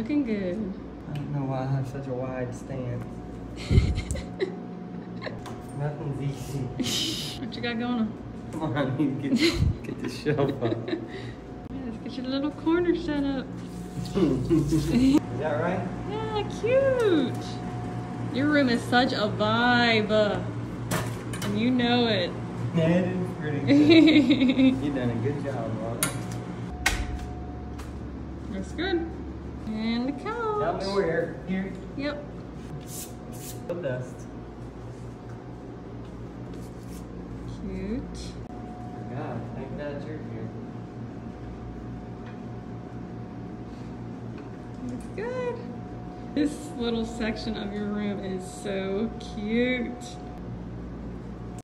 looking good. I don't know why I have such a wide stance. Nothing's easy. what you got going on? Come on, I need to get, get the shelf up. Yeah, let's get your little corner set up. Is that right? Yeah, cute. Your room is such a vibe. And you know it. That is pretty good. You've done a good job, Rob. Looks good. And the couch. Tell me where. Here. Yep. The dust. Cute. Oh god, I think you're here. Looks good. This little section of your room is so cute.